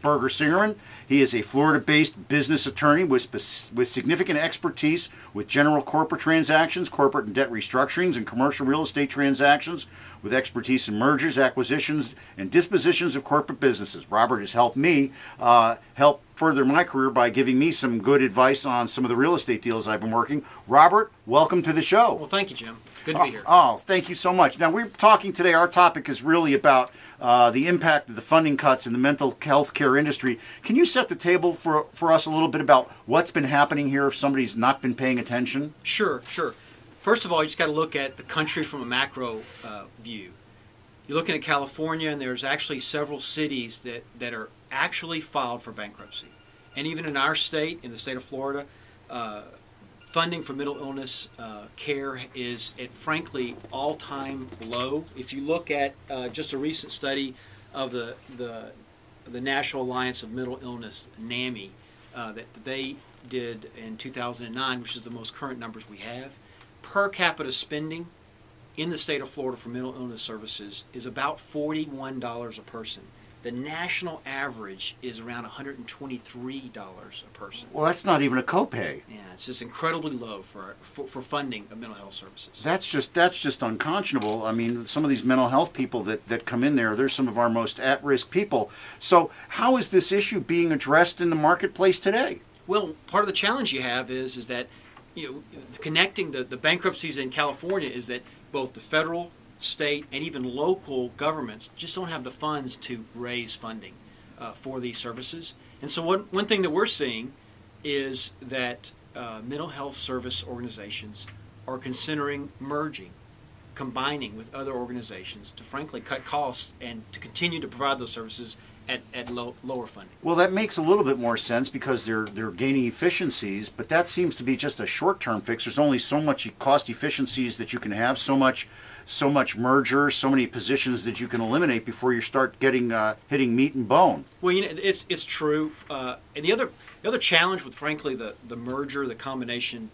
Berger Singerman. He is a Florida-based business attorney with, with significant expertise with general corporate transactions, corporate and debt restructurings, and commercial real estate transactions with expertise in mergers, acquisitions, and dispositions of corporate businesses. Robert has helped me uh, help further my career by giving me some good advice on some of the real estate deals I've been working. Robert, welcome to the show. Well, thank you, Jim. Good to be here. Oh, thank you so much. Now, we're talking today, our topic is really about uh, the impact of the funding cuts in the mental health care industry. Can you set the table for, for us a little bit about what's been happening here if somebody's not been paying attention? Sure, sure. First of all, you just got to look at the country from a macro uh, view. You're looking at California, and there's actually several cities that, that are actually filed for bankruptcy. And even in our state, in the state of Florida, uh, funding for mental illness uh, care is at frankly all-time low. If you look at uh, just a recent study of the the the National Alliance of Mental Illness (NAMI) uh, that they did in 2009, which is the most current numbers we have, per capita spending in the state of Florida for mental illness services is about $41 a person. The national average is around $123 a person. Well, that's not even a copay. Yeah, it's just incredibly low for, for, for funding of mental health services. That's just that's just unconscionable. I mean, some of these mental health people that, that come in there, they're some of our most at-risk people. So, how is this issue being addressed in the marketplace today? Well, part of the challenge you have is is that you know connecting the, the bankruptcies in California is that both the federal state, and even local governments just don't have the funds to raise funding uh, for these services. And so, one, one thing that we're seeing is that uh, mental health service organizations are considering merging, combining with other organizations to frankly cut costs and to continue to provide those services at, at low, lower funding. Well, that makes a little bit more sense because they're they're gaining efficiencies, but that seems to be just a short-term fix. There's only so much cost efficiencies that you can have, so much so much merger, so many positions that you can eliminate before you start getting uh, hitting meat and bone. Well, you know, it's it's true. Uh, and the other the other challenge with frankly the the merger, the combination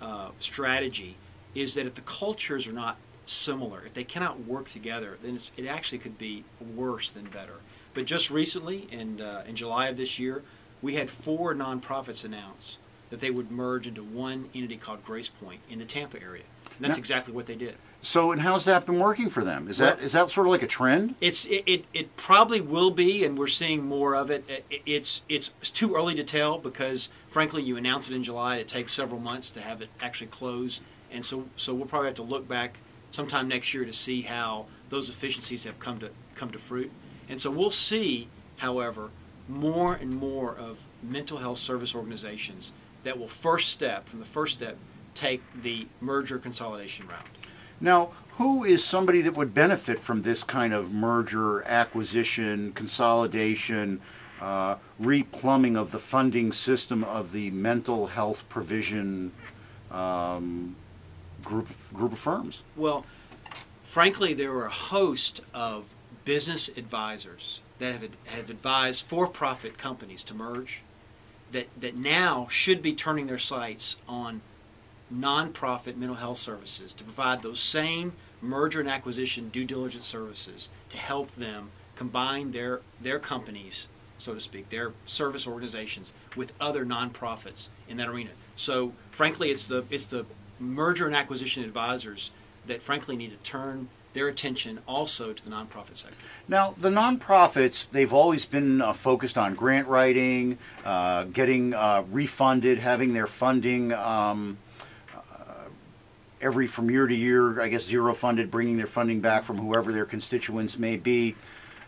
uh, strategy, is that if the cultures are not similar, if they cannot work together, then it actually could be worse than better. But just recently, in uh, in July of this year, we had four nonprofits announce that they would merge into one entity called Grace Point in the Tampa area, and that's now, exactly what they did. So, and how's that been working for them? Is well, that is that sort of like a trend? It's it, it, it, probably will be, and we're seeing more of it. it. It's it's too early to tell because, frankly, you announce it in July. It takes several months to have it actually close, and so so we'll probably have to look back sometime next year to see how those efficiencies have come to come to fruit. And so we'll see, however, more and more of mental health service organizations that will first step from the first step take the merger consolidation route. Now, who is somebody that would benefit from this kind of merger, acquisition, consolidation, uh, replumbing of the funding system of the mental health provision um, group group of firms? Well, frankly, there are a host of business advisors that have, have advised for-profit companies to merge that, that now should be turning their sights on nonprofit mental health services to provide those same merger and acquisition due diligence services to help them combine their their companies, so to speak, their service organizations with other nonprofits in that arena. So frankly, it's the it's the merger and acquisition advisors that frankly need to turn their attention also to the nonprofit sector. Now, the nonprofits, they've always been uh, focused on grant writing, uh, getting uh, refunded, having their funding um, every from year to year, I guess zero funded, bringing their funding back from whoever their constituents may be.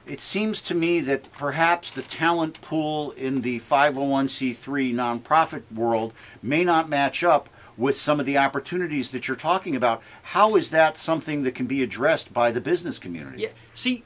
It seems to me that perhaps the talent pool in the 501c3 nonprofit world may not match up with some of the opportunities that you're talking about. How is that something that can be addressed by the business community? Yeah, see,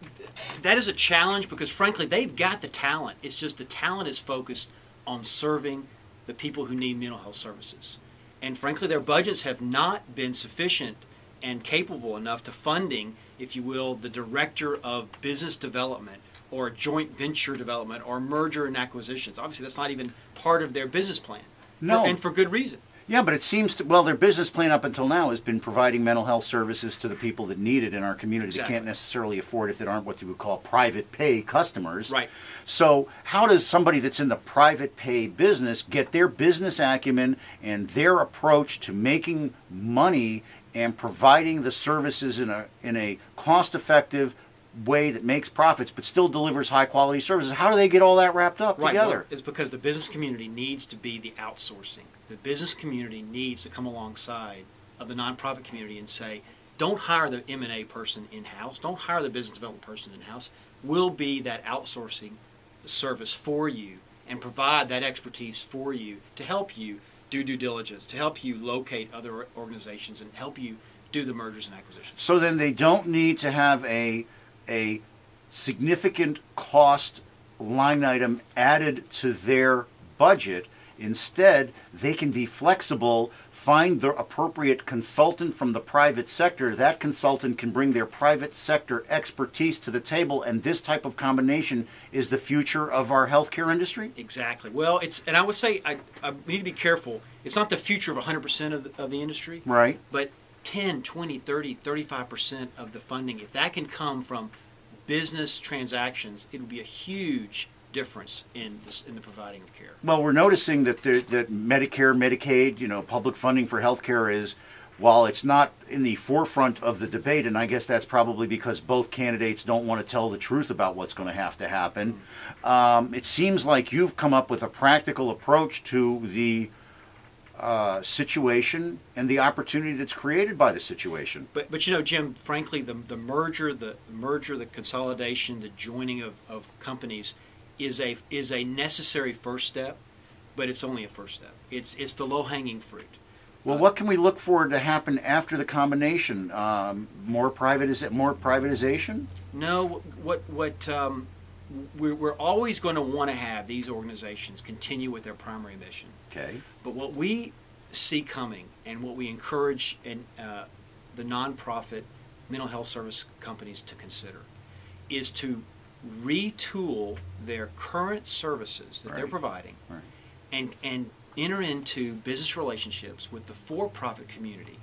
that is a challenge because frankly, they've got the talent. It's just the talent is focused on serving the people who need mental health services and frankly, their budgets have not been sufficient and capable enough to funding, if you will, the director of business development or joint venture development or merger and acquisitions. Obviously, that's not even part of their business plan. No. For, and for good reason. Yeah, but it seems to, well, their business plan up until now has been providing mental health services to the people that need it in our community. Exactly. They can't necessarily afford it that aren't what you would call private pay customers. Right. So, how does somebody that's in the private pay business get their business acumen and their approach to making money and providing the services in a in a cost-effective way that makes profits but still delivers high quality services? How do they get all that wrapped up Right. together? Well, it's because the business community needs to be the outsourcing. The business community needs to come alongside of the nonprofit community and say, don't hire the M&A person in-house. Don't hire the business development person in-house. We'll be that outsourcing service for you and provide that expertise for you to help you do due diligence, to help you locate other organizations and help you do the mergers and acquisitions. So then they don't need to have a a significant cost line item added to their budget. Instead, they can be flexible, find the appropriate consultant from the private sector. That consultant can bring their private sector expertise to the table, and this type of combination is the future of our healthcare industry. Exactly. Well, it's and I would say I, I need to be careful. It's not the future of 100% of the, of the industry. Right. But 10, 20, 30, 35% of the funding, if that can come from business transactions, it would be a huge difference in this, in the providing of care. Well, we're noticing that there, that Medicare, Medicaid, you know, public funding for healthcare is, while it's not in the forefront of the debate, and I guess that's probably because both candidates don't want to tell the truth about what's going to have to happen. Um, it seems like you've come up with a practical approach to the uh, situation and the opportunity that's created by the situation. But, but you know, Jim, frankly, the, the merger, the merger, the consolidation, the joining of, of companies is a is a necessary first step, but it's only a first step. It's it's the low hanging fruit. Well, what can we look for to happen after the combination? Um, more private is it more privatization? No, what what um, we're, we're always going to want to have these organizations continue with their primary mission. Okay. But what we see coming, and what we encourage in, uh, the nonprofit mental health service companies to consider, is to retool their current services that they're providing, Right. and and enter into business relationships with the for-profit community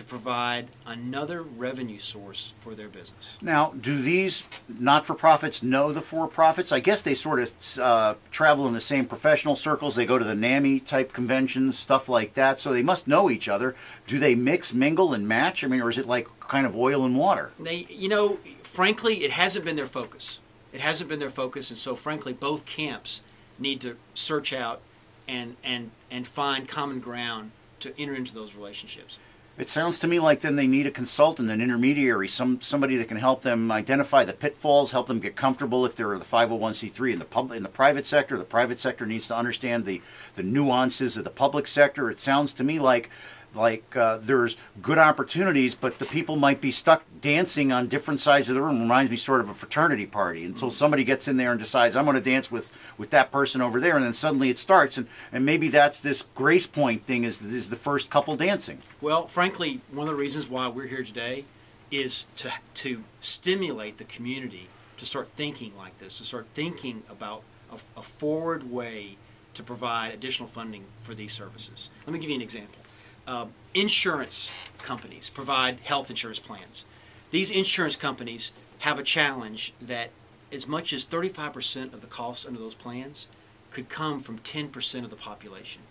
to provide another revenue source for their business. Now, do these not-for-profits know the for-profits? I guess they sort of uh, travel in the same professional circles. They go to the NAMI type conventions, stuff like that. So they must know each other. Do they mix, mingle, and match? I mean, or is it like kind of oil and water? They, you know, frankly, it hasn't been their focus. It hasn't been their focus, and so frankly, both camps need to search out and and and find common ground to enter into those relationships. It sounds to me like then they need a consultant, an intermediary, some somebody that can help them identify the pitfalls, help them get comfortable if they're the 501c3 in the public in the private sector. The private sector needs to understand the the nuances of the public sector. It sounds to me like like uh, there's good opportunities, but the people might be stuck dancing on different sides of the room. Reminds me sort of a fraternity party until somebody gets in there and decides I'm going to dance with with that person over there, and then suddenly it starts, and and maybe that's this grace point thing is is the first couple dancing. Well, frankly, one of the reasons why we're here today is to to stimulate the community to start thinking like this, to start thinking about a, a forward way to provide additional funding for these services. Let me give you an example. Um, insurance companies provide health insurance plans. These insurance companies have a challenge that as much as 35% of the costs under those plans could come from 10% of the population.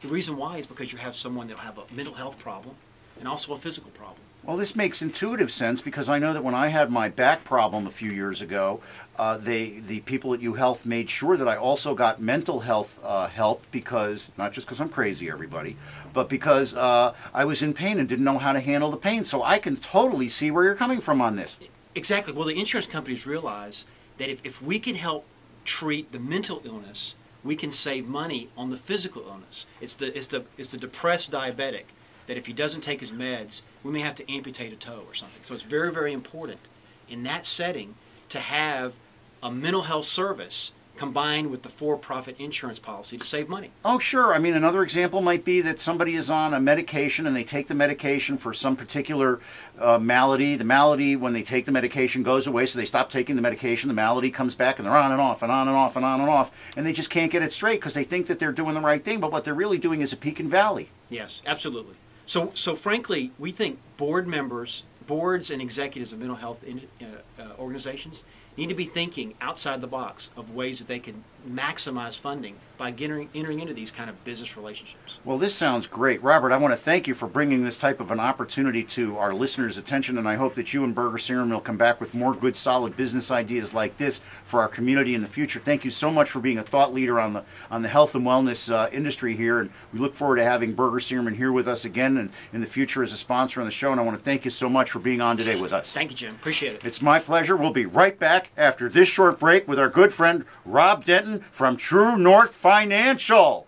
The reason why is because you have someone that will have a mental health problem and also a physical problem. Well, this makes intuitive sense because I know that when I had my back problem a few years ago, uh, they the people at UHealth made sure that I also got mental health uh, help because not just because I'm crazy, everybody, but because uh, I was in pain and didn't know how to handle the pain. So I can totally see where you're coming from on this. Exactly. Well, the insurance companies realize that if, if we can help treat the mental illness, we can save money on the physical illness. It's the, it's the, it's the depressed diabetic that if he doesn't take his meds, we may have to amputate a toe or something. So it's very, very important in that setting to have a mental health service combined with the for-profit insurance policy to save money. Oh, sure. I mean, another example might be that somebody is on a medication and they take the medication for some particular uh, malady. The malady, when they take the medication, goes away, so they stop taking the medication. The malady comes back, and they're on and off and on and off and on and off, and they just can't get it straight because they think that they're doing the right thing, but what they're really doing is a peak and valley. Yes, absolutely. So, so frankly, we think board members, boards, and executives of mental health in, uh, uh, organizations need to be thinking outside the box of ways that they can maximize funding by getting, entering into these kind of business relationships. Well, this sounds great. Robert, I want to thank you for bringing this type of an opportunity to our listeners' attention, and I hope that you and Berger Singerman will come back with more good, solid business ideas like this for our community in the future. Thank you so much for being a thought leader on the on the health and wellness uh, industry here, and we look forward to having Berger Singerman here with us again and in the future as a sponsor on the show, and I want to thank you so much for being on today with us. Thank you, Jim. Appreciate it. It's my pleasure. We'll be right back after this short break with our good friend Rob Denton from True North Financial.